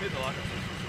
目と赤す